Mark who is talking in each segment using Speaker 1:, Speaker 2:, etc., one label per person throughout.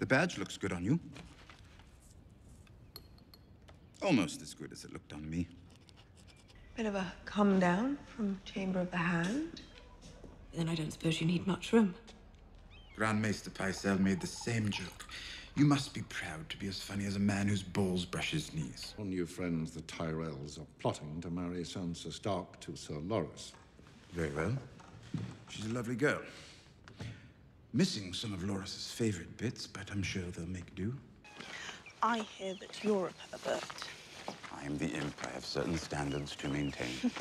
Speaker 1: The badge looks good on you. Almost as good as it looked on me.
Speaker 2: Bit of a come down from Chamber of the Hand.
Speaker 3: Then I don't suppose you need much room.
Speaker 1: Grand Maester Pycelle made the same joke. You must be proud to be as funny as a man whose balls brush his knees.
Speaker 4: All new friends, the Tyrells, are plotting to marry Sansa Stark to Sir Loras.
Speaker 1: Very well. She's a lovely girl. Missing some of Loras's favorite bits, but I'm sure they'll make do.
Speaker 5: I hear that you're a pervert.
Speaker 1: I am the imp. I have certain standards to maintain.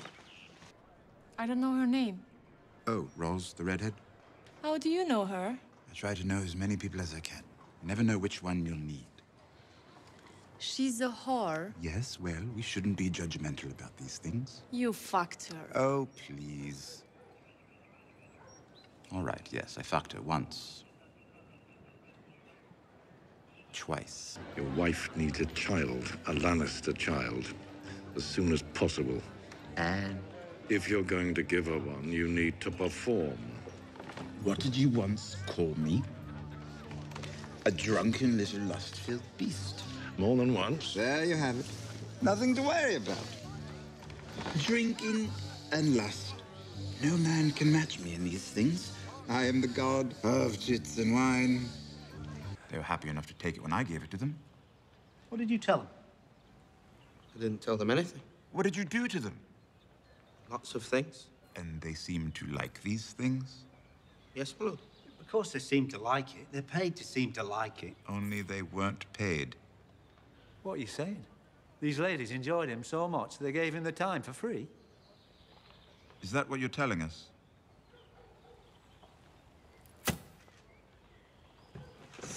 Speaker 6: I don't know her name.
Speaker 1: oh, Ros, the redhead?
Speaker 6: How do you know her?
Speaker 1: I try to know as many people as I can. I never know which one you'll need.
Speaker 6: She's a whore.
Speaker 1: Yes, well, we shouldn't be judgmental about these things.
Speaker 6: You fucked her.
Speaker 1: Oh, please. All right, yes, I fucked her once. Twice.
Speaker 4: Your wife needs a child, a Lannister child, as soon as possible.
Speaker 1: And
Speaker 4: If you're going to give her one, you need to perform.
Speaker 1: what did you once call me? A drunken little lust-filled beast.
Speaker 4: More than once.
Speaker 1: There you have it. Nothing to worry about. Drinking and lust. No man can match me in these things. I am the god of chits and wine. They were happy enough to take it when I gave it to them.
Speaker 7: What did you tell them?
Speaker 8: I didn't tell them anything.
Speaker 1: What did you do to them?
Speaker 8: Lots of things.
Speaker 1: And they seem to like these things?
Speaker 8: Yes, my lord.
Speaker 7: Of course they seem to like it. They're paid to seem to like it.
Speaker 1: Only they weren't paid.
Speaker 9: What are you saying? These ladies enjoyed him so much they gave him the time for free.
Speaker 1: Is that what you're telling us?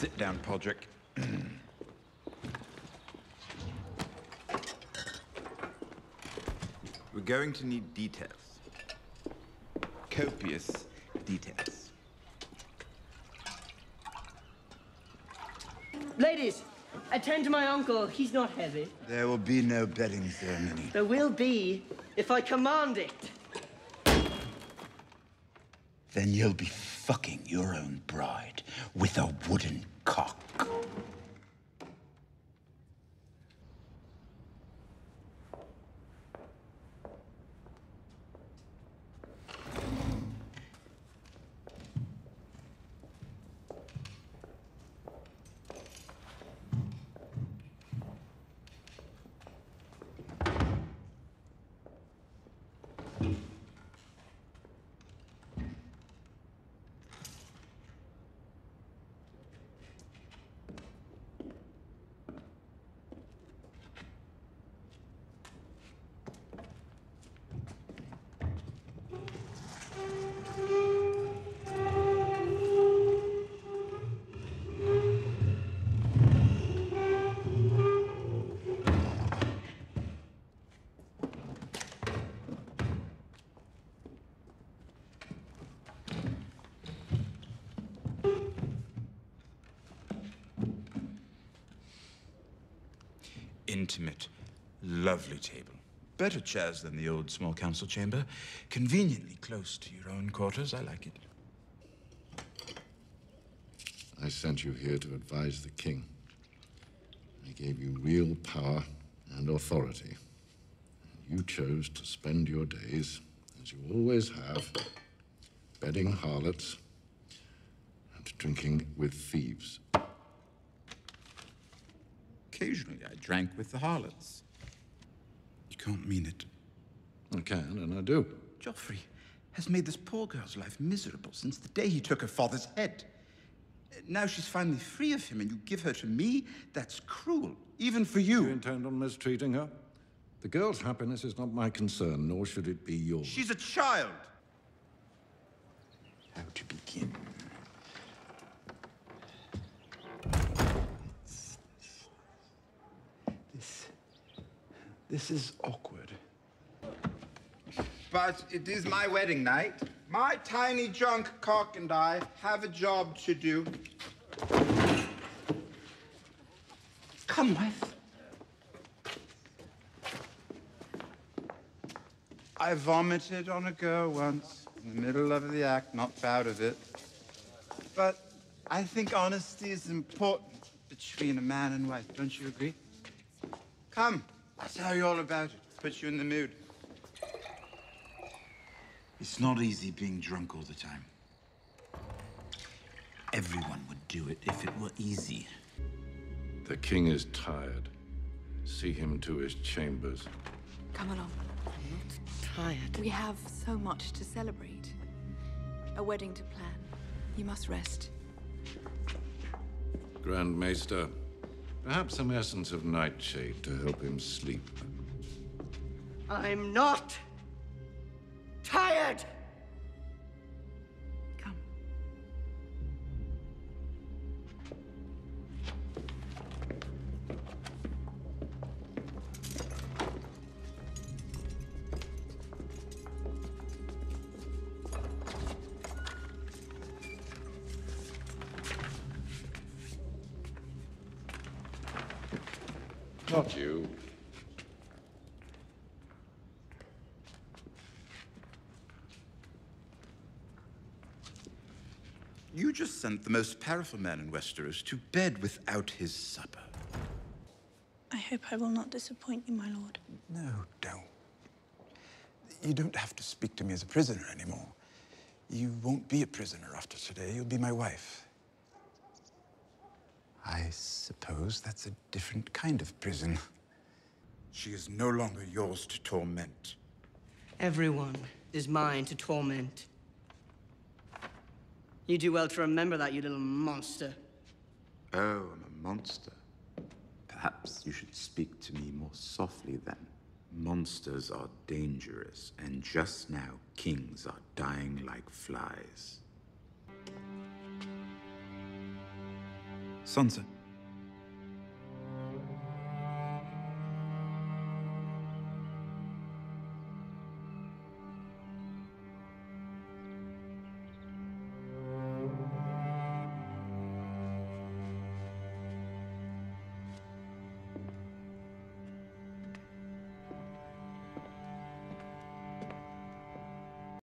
Speaker 1: Sit down, Podrick. We're going to need details. Copious details.
Speaker 10: Ladies, attend to my uncle. He's not heavy.
Speaker 1: There will be no bedding ceremony.
Speaker 10: There will be if I command it.
Speaker 1: Then you'll be fucking your own bride with a wooden cock. Intimate, lovely table. Better chairs than the old small council chamber. Conveniently close to your own quarters. I like it.
Speaker 4: I sent you here to advise the king. I gave you real power and authority. You chose to spend your days, as you always have, bedding harlots and drinking with thieves.
Speaker 1: Occasionally, I drank with the harlots. You can't mean it.
Speaker 4: I can, and I do.
Speaker 1: Joffrey has made this poor girl's life miserable since the day he took her father's head. Now she's finally free of him, and you give her to me? That's cruel, even for you.
Speaker 4: You intend on mistreating her? The girl's happiness is not my concern, nor should it be yours.
Speaker 1: She's a child. How to begin? This. This is awkward. But it is my wedding night. My tiny drunk cock and I have a job to do. Come with. I vomited on a girl once in the middle of the act, not proud of it. But I think honesty is important between a man and wife. Don't you agree? Come, I'll tell you all about it. Put you in the mood. It's not easy being drunk all the time. Everyone would do it if it were easy.
Speaker 4: The king is tired. See him to his chambers.
Speaker 3: Come along.
Speaker 5: I'm Not tired.
Speaker 3: We have so much to celebrate. A wedding to plan. You must rest.
Speaker 4: Grand Maester, perhaps some essence of nightshade to help him sleep.
Speaker 10: I'm not
Speaker 4: Not you.
Speaker 1: You just sent the most powerful man in Westeros to bed without his supper.
Speaker 5: I hope I will not disappoint you, my lord.
Speaker 1: No, don't. You don't have to speak to me as a prisoner anymore. You won't be a prisoner after today. You'll be my wife. I suppose that's a different kind of prison. She is no longer yours to torment.
Speaker 10: Everyone is mine to torment. You do well to remember that, you little monster.
Speaker 1: Oh, I'm a monster. Perhaps you should speak to me more softly then. Monsters are dangerous, and just now kings are dying like flies. Sansa,